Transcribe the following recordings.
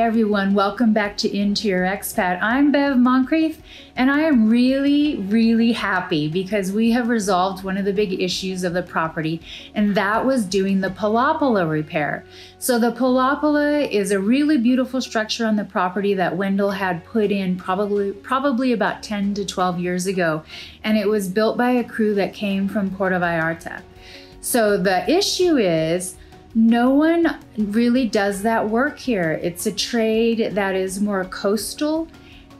everyone, welcome back to Interior Expat. I'm Bev Moncrief and I am really, really happy because we have resolved one of the big issues of the property and that was doing the palapa repair. So the palapa is a really beautiful structure on the property that Wendell had put in probably, probably about 10 to 12 years ago and it was built by a crew that came from Puerto Vallarta. So the issue is no one really does that work here. It's a trade that is more coastal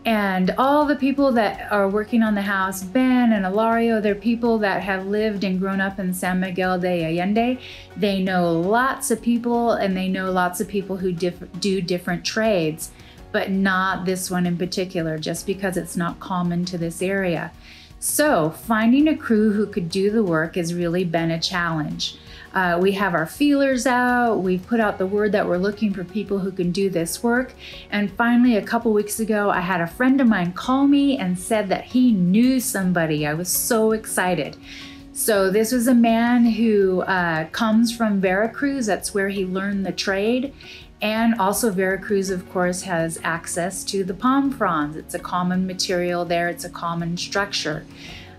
and all the people that are working on the house, Ben and Ilario, they're people that have lived and grown up in San Miguel de Allende. They know lots of people and they know lots of people who diff do different trades, but not this one in particular, just because it's not common to this area. So finding a crew who could do the work has really been a challenge. Uh, we have our feelers out. We've put out the word that we're looking for people who can do this work. And finally, a couple weeks ago, I had a friend of mine call me and said that he knew somebody. I was so excited. So this was a man who uh, comes from Veracruz. That's where he learned the trade. And also Veracruz, of course, has access to the palm fronds. It's a common material there. It's a common structure.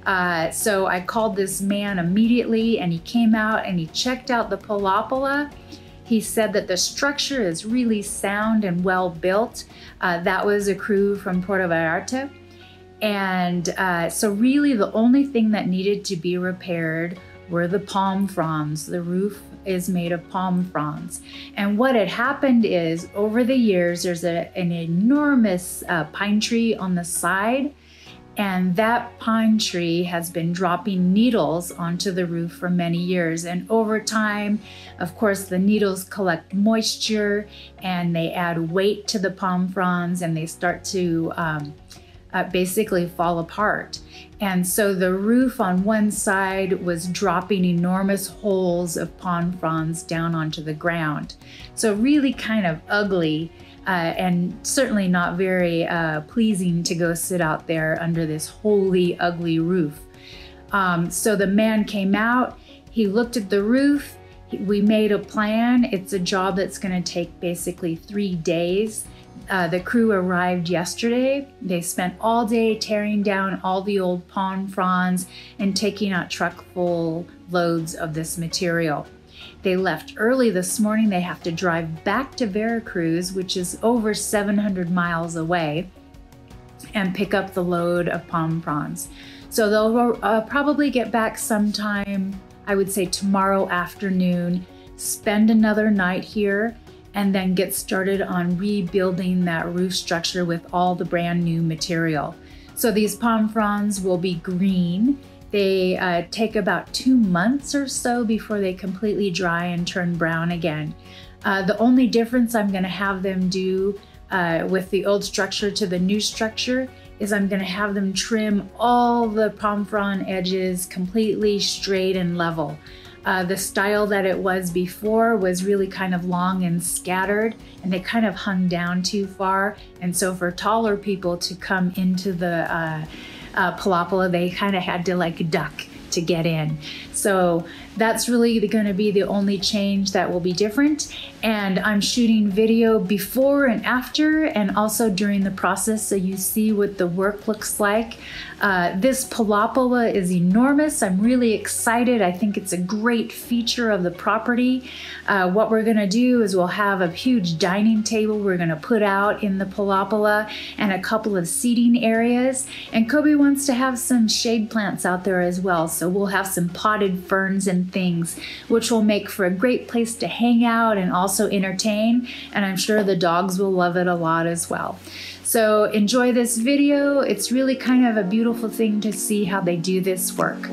Uh, so I called this man immediately and he came out and he checked out the palapa. He said that the structure is really sound and well built. Uh, that was a crew from Puerto Vallarta. And uh, so really the only thing that needed to be repaired were the palm fronds. The roof is made of palm fronds. And what had happened is over the years, there's a, an enormous uh, pine tree on the side and that pine tree has been dropping needles onto the roof for many years. And over time, of course, the needles collect moisture and they add weight to the palm fronds and they start to um, uh, basically fall apart. And so the roof on one side was dropping enormous holes of palm fronds down onto the ground. So really kind of ugly uh, and certainly not very uh, pleasing to go sit out there under this holy, ugly roof. Um, so the man came out, he looked at the roof, we made a plan. It's a job that's going to take basically three days. Uh, the crew arrived yesterday. They spent all day tearing down all the old palm fronds and taking out truck full loads of this material. They left early this morning. They have to drive back to Veracruz, which is over 700 miles away, and pick up the load of palm fronds. So they'll uh, probably get back sometime, I would say tomorrow afternoon, spend another night here, and then get started on rebuilding that roof structure with all the brand new material. So these palm fronds will be green they uh, take about two months or so before they completely dry and turn brown again. Uh, the only difference I'm going to have them do uh, with the old structure to the new structure is I'm going to have them trim all the palm frond edges completely straight and level. Uh, the style that it was before was really kind of long and scattered and they kind of hung down too far. And so for taller people to come into the uh, uh, palapa, they kind of had to like duck to get in. So that's really going to be the only change that will be different. And I'm shooting video before and after and also during the process so you see what the work looks like. Uh, this palapa is enormous. I'm really excited. I think it's a great feature of the property. Uh, what we're gonna do is we'll have a huge dining table we're gonna put out in the palapa and a couple of seating areas. And Kobe wants to have some shade plants out there as well. So we'll have some potted ferns and things, which will make for a great place to hang out and also entertain. And I'm sure the dogs will love it a lot as well. So enjoy this video. It's really kind of a beautiful thing to see how they do this work.